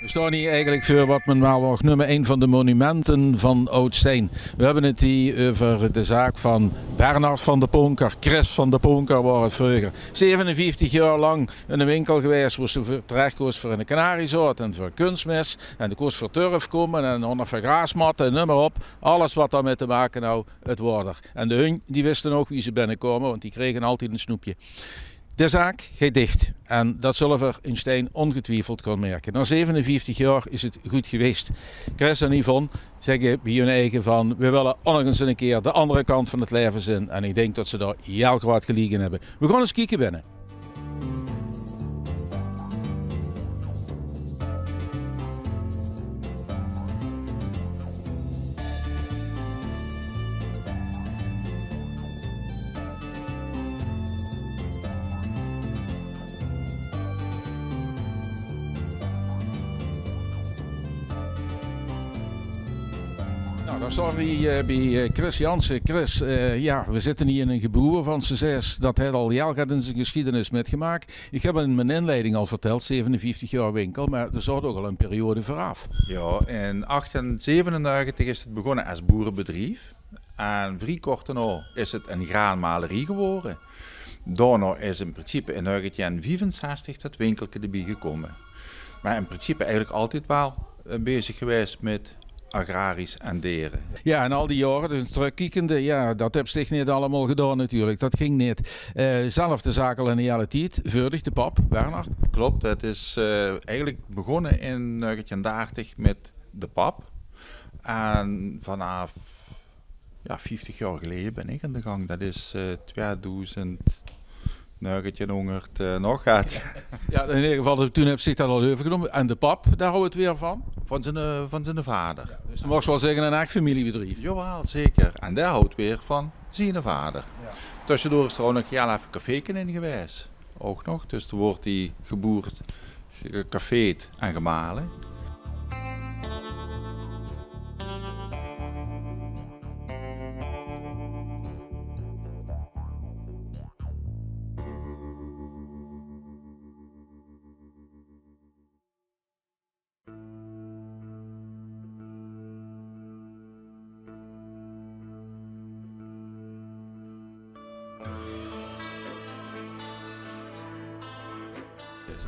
We staan hier eigenlijk voor wat men wel mag noemen een van de monumenten van Oudsteen. We hebben het hier over de zaak van Bernard van de Ponker, Chris van de Ponker was het vroeger. 57 jaar lang in een winkel geweest waar ze terecht voor een kanariezoot en voor kunstmes. En de koos voor turf komen en onder voor graasmatten en op. Alles wat daarmee te maken nou, het wordt En de hun die wisten ook wie ze binnenkomen, want die kregen altijd een snoepje. De zaak gaat dicht en dat zullen we in Steen ongetwijfeld kunnen merken. Na 57 jaar is het goed geweest. Chris en Yvonne zeggen bij hun eigen van we willen ongeveer een keer de andere kant van het leven zien. En ik denk dat ze daar heel wat gelegen hebben. We gaan eens kijken binnen. Staan we uh, bij eh, Chris Jansen. Chris, uh, ja, we zitten hier in een geboer van zes. Dat hij al heel gaat in zijn geschiedenis metgemaakt. Ik heb in mijn inleiding al verteld, 57 jaar winkel, maar er zat ook al een periode vooraf. Ja, in 1897 is het begonnen als boerenbedrijf. En vrij kort daarna is het een graanmalerie geworden. Daarna is in principe in 1965 dat winkeltje erbij gekomen. Maar in principe eigenlijk altijd wel bezig geweest met agrarisch en deren. Ja, en al die jaren, dus terugkijkende, ja, dat heb zich niet allemaal gedaan natuurlijk. Dat ging niet. Uh, zelf de zaak al een hele tijd, Vurdig de pap, Bernard. Klopt, het is uh, eigenlijk begonnen in 1930 met de pap. En vanaf ja, 50 jaar geleden ben ik aan de gang. Dat is uh, 2000 nuggetje hongert uh, nog gaat. Ja, in ieder geval, toen heb zich dat al overgenomen. En de pap, daar houden we het weer van? Van zijn, uh, van zijn vader. Ja, dus dan mag je wel zeggen een echt familiebedrijf. Jawel, zeker. En daar houdt weer van zijn vader. Ja. Tussendoor is er ook nog heel even café in geweest. Ook nog. Dus er wordt die geboerd, gecafeed en gemalen.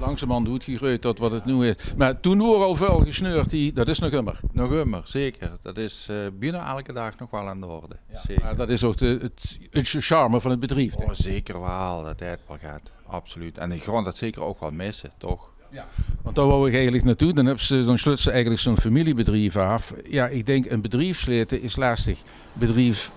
Langzamerhand doet gegroeid tot wat het nu is. Maar toen we al vuil gesneurd, die, dat is nog immer. Nog immer, zeker. Dat is uh, binnen elke dag nog wel aan de orde. Ja. Zeker. Maar dat is ook de, het, het charme van het bedrijf. Oh, zeker wel, dat het gaat. Absoluut. En ik ga dat zeker ook wel missen, toch? Ja. Want daar wou ik eigenlijk naartoe. Dan, hebben ze, dan sluit ze eigenlijk zo'n familiebedrijf af. Ja, ik denk een bedrijfsleden is lastig. Bedrijf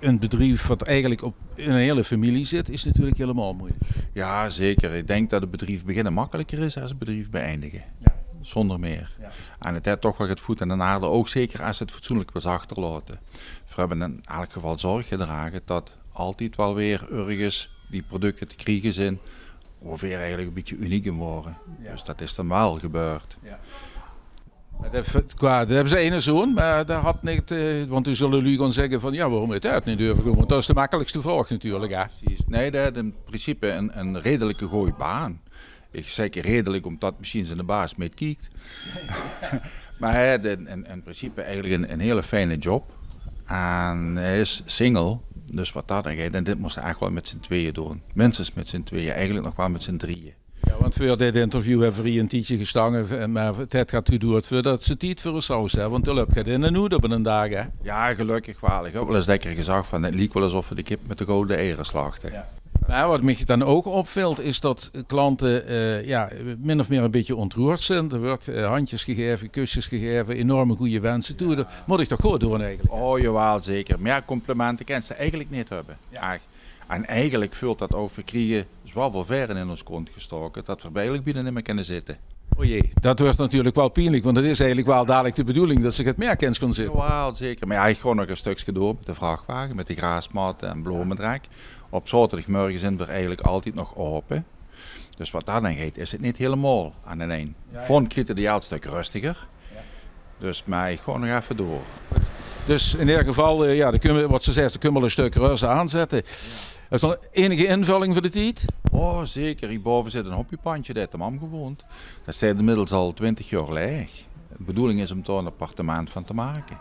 een bedrijf wat eigenlijk op in een hele familie zit, is natuurlijk helemaal moeilijk. Ja, zeker. Ik denk dat het bedrijf beginnen makkelijker is als het bedrijf beëindigen. Ja. Zonder meer. Ja. En het heeft toch wel het voet en de aarde, ook zeker als het fatsoenlijk was achterlaten. We hebben in elk geval zorg gedragen dat altijd wel weer ergens die producten te krijgen zijn, weer eigenlijk een beetje uniek in worden. Ja. Dus dat is dan wel gebeurd. Ja. Dat hebben ze ene zoon, maar dat had niet, uh, want toen zullen jullie gaan zeggen van ja, waarom het uit niet durven komen? Want dat is de makkelijkste vraag natuurlijk. Ja, precies. Nee, dat is in principe een, een redelijke gooi baan. Ik zeg redelijk omdat misschien zijn de baas mee kijkt. maar hij heeft in, in, in, principe eigenlijk een, hele fijne job. En hij is single, dus wat dat dan. En dit moest hij eigenlijk wel met z'n tweeën doen. Minstens met z'n tweeën, eigenlijk nog wel met z'n drieën. Want voor dit interview hebben we een tijdje gestangen, maar het gaat geduurd voordat ze tijd voor een saus hebben, want de lukt gaat in en hoed op een dag. Hè? Ja, gelukkig wel. Ik heb wel eens lekker gezegd van het liep wel alsof we de kip met de gouden eieren slachten. Ja. Maar wat me dan ook opvalt, is dat klanten uh, ja, min of meer een beetje ontroerd zijn. Er wordt uh, handjes gegeven, kusjes gegeven, enorme goede wensen toe. Dat moet ik toch goed doen eigenlijk? Oh jawel, zeker. Meer complimenten kan ze eigenlijk niet hebben. Ja. En eigenlijk vult dat ook, we kregen zoveel verren in ons kont gestoken, dat we eigenlijk binnen niet meer kunnen zitten. O jee, dat wordt natuurlijk wel pijnlijk, want het is eigenlijk wel dadelijk de bedoeling dat ze het meer kennis kunnen zitten. Ja, zeker. Maar ja, ik gewoon nog een stukje door met de vrachtwagen, met de graasmat en bloemendrek. Op zaterdagmorgen zijn we eigenlijk altijd nog open. Dus wat dat dan gaat, is het niet helemaal aan de. Ja, Vond ik het een stuk rustiger. Dus ik gewoon nog even door. Dus in ieder geval, ja, dan kunnen we, wat ze zegt, dan kunnen we een stuk rustiger aanzetten. Ja. Is er enige invulling voor de tijd? Oh, zeker. Hierboven zit een hobbypandje, dat hem gewoond. Dat staat inmiddels al 20 jaar leeg. De bedoeling is om er een appartement van te maken.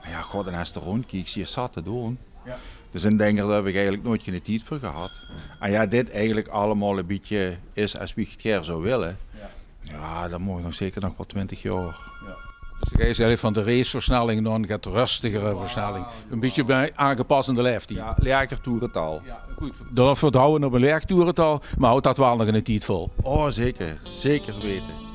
Maar ja, god, en als je rondkijkt, zie je zat te doen. Ja. Dus in Denger heb ik eigenlijk nooit geen tijd voor gehad. En ja, dit eigenlijk allemaal een beetje is als wie het zou willen. Ja, ja dan moet nog zeker nog wel 20 jaar. Ja. Dus je eigenlijk van de raceversnelling dan gaat rustigere versnelling. Een beetje bij aangepast in de leeftijd. Ja, leger toerental. Ja, goed. Dat vertrouwen op een leger toerental, maar houdt dat wel nog in de tijd vol? Oh, zeker. Zeker weten.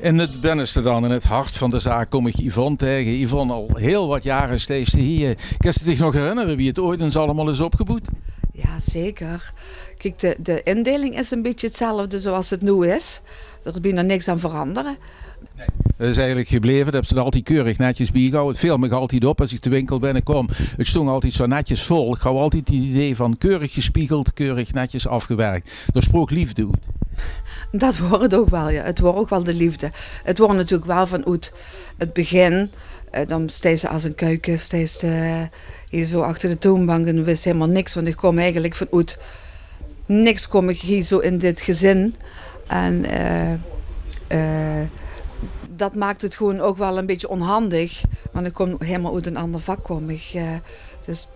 In het binnenste dan, in het hart van de zaak, kom ik Yvonne tegen. Yvonne, al heel wat jaren steeds hier. Kan je zich nog herinneren wie het ooit eens allemaal is opgeboet? Ja, zeker. Kijk, de, de indeling is een beetje hetzelfde zoals het nu is. Er is bijna niks aan veranderen. Nee. Dat is eigenlijk gebleven. Dat hebben ze altijd keurig netjes bijgehouden. Het viel me altijd op als ik de winkel binnenkom. Het stond altijd zo netjes vol. Ik hou altijd het idee van keurig gespiegeld, keurig netjes afgewerkt. Er sprook liefde uit. Dat wordt het ook wel, ja. Het wordt ook wel de liefde. Het wordt natuurlijk wel vanuit het begin. Uh, dan steeds als een keuken, steeds uh, hier zo achter de toonbank en wist helemaal niks. Want ik kom eigenlijk vanuit niks kom ik hier zo in dit gezin. En uh, dat maakt het gewoon ook wel een beetje onhandig. Want ik kom helemaal uit een ander vak. Kom ik, dus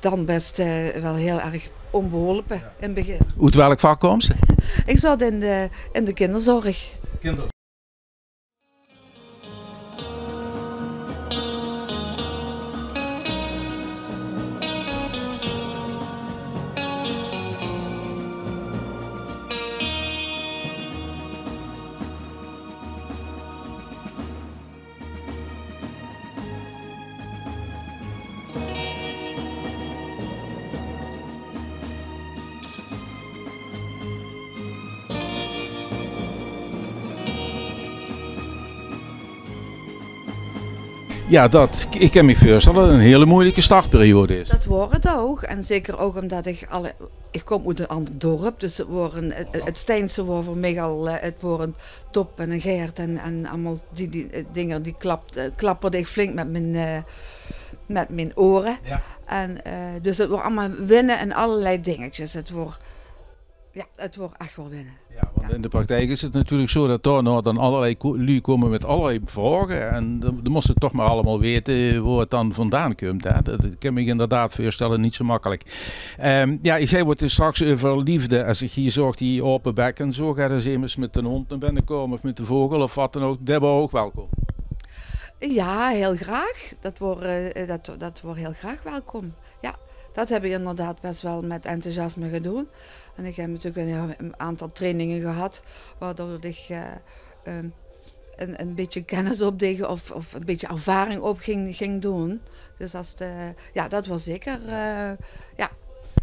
dan best wel heel erg onbeholpen in het begin. Uit welk vak komt ze? Ik zat in de, in de kinderzorg. Kinder. Ja, dat, ik kan me voorstellen dat het een hele moeilijke startperiode is. Dat wordt het ook. En zeker ook omdat ik alle, ik kom uit een ander dorp. Dus het, worden, het, het Steense wordt voor mij al het wordt top en een Geert en, en allemaal die, die eh, dingen die klapt, eh, klapperde ik flink met mijn, uh, met mijn oren. Ja. En, uh, dus het wordt allemaal winnen en allerlei dingetjes. Het wordt, ja, het wordt echt wel winnen. Ja, want in de praktijk is het natuurlijk zo dat daar nou dan allerlei lui komen met allerlei vragen. En dan, dan moesten toch maar allemaal weten waar het dan vandaan komt. Hè. Dat, kan me inderdaad voorstellen niet zo makkelijk. Um, ja, ik zei wat straks over liefde. Als ik hier zorg die open bek en zo er eens met een hond naar binnen komen of met de vogel of wat dan ook. Deborah ook welkom. Ja, heel graag. Dat wordt, uh, dat, dat wordt heel graag welkom. Dat heb ik inderdaad best wel met enthousiasme gedaan. En ik heb natuurlijk een, aantal trainingen gehad, waardoor ik uh, um, een, een beetje kennis opdeed of, of een beetje ervaring op ging, ging doen. Dus als de, ja, dat was zeker, uh, ja.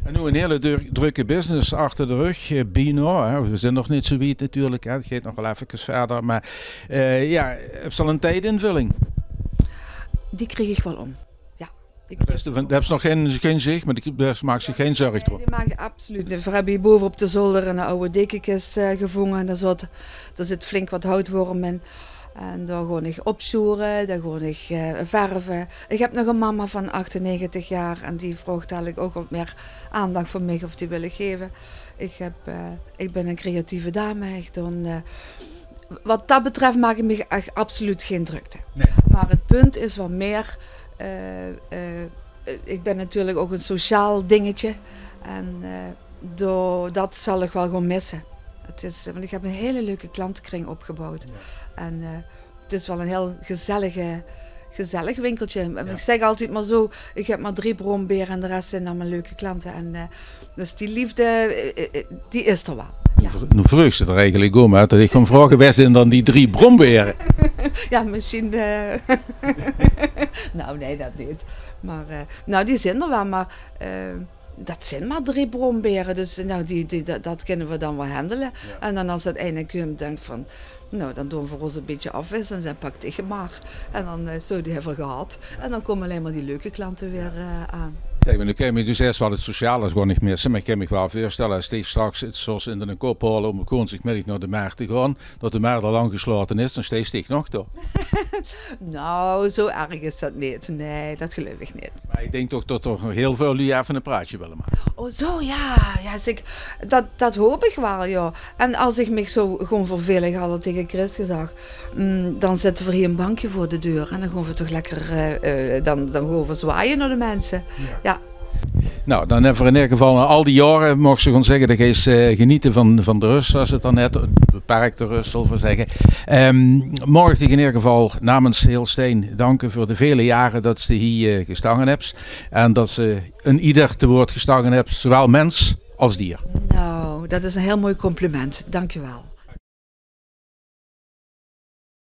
En nu een hele drukke business achter de rug, eh, Bino. Hè. We zijn nog niet zo wiet natuurlijk, hè. het gaat nog wel even verder. Maar uh, ja, heb je al een tijdinvulling? Die kreeg ik wel om. Ik heb ze nog geen, geen zicht, maar daar maakt zich geen zorgen nee, Die absoluut niet. We hebben hier boven op de zolder een oude dekentjes uh, gevonden. En daar zit, daar zit flink wat houtworm in. En daar gewoon ik opzoeren, daar gewoon ik uh, verven. Ik heb nog een mama van 98 jaar en die vroeg eigenlijk ook wat meer aandacht voor mij of die willen geven. Ik, heb, uh, ik ben een creatieve dame. Uh, wat dat betreft maak ik me echt absoluut geen drukte. Nee. Maar het punt is wat meer eh, eh, ik ben natuurlijk ook een sociaal dingetje. En uh, door, dat zal ik wel gewoon missen. Het is, want ik heb een hele leuke klantenkring opgebouwd. En uh, het is wel een heel gezellige, gezellig winkeltje. Ik zeg altijd maar zo, ik heb maar drie brombeeren en de rest zijn dan mijn leuke klanten. En, uh, dus die liefde, die is er wel. Ja. Nu vreugde er eigenlijk om, hè? dat ik gewoon vragen, waar zijn dan die drie bromberen? ja, misschien... nou, nee, dat niet. Maar, nou, die zijn er wel, maar dat zijn maar drie bromberen. Dus nou, die, die, dat, dat kunnen we dan wel handelen. En dan als het eindelijk komt, denk van... Nou, dan doen we voor ons een beetje afwisselen en zijn pak tegen maar. En dan uh, zo die hebben we gehad. En dan komen alleen maar die leuke klanten weer aan. Kijk, maar nu kan je dus eerst wel het sociale gewoon niet meer. Maar ik kan me wel voorstellen, als straks het zoals in de kop halen om middag naar de markt te gaan, dat de markt al lang gesloten is, dan steeds ik nog toch? nou, zo erg is dat niet. Nee, dat geloof ik niet. Maar ik denk toch dat toch heel veel jullie even een praatje willen maken. Oh, zo ja. ja ik, dat, dat hoop ik wel, ja. En als ik me zo gewoon vervelig had tegen Chris gezegd, mm, dan zetten we hier een bankje voor de deur en dan gaan we toch lekker, uh, uh, dan, dan gaan we zwaaien naar de mensen. ja. ja. Nou, dan hebben we in ieder geval al die jaren, mocht ze gewoon zeggen, dat is uh, genieten van, van de rust, zoals het dan net, beperkte rust, zal we zeggen. Um, morgen in ieder geval namens heel Steen danken voor de vele jaren dat ze hier uh, gestangen hebt. En dat ze een ieder te woord gestangen hebt, zowel mens als dier. Nou, dat is een heel mooi compliment. Dankjewel.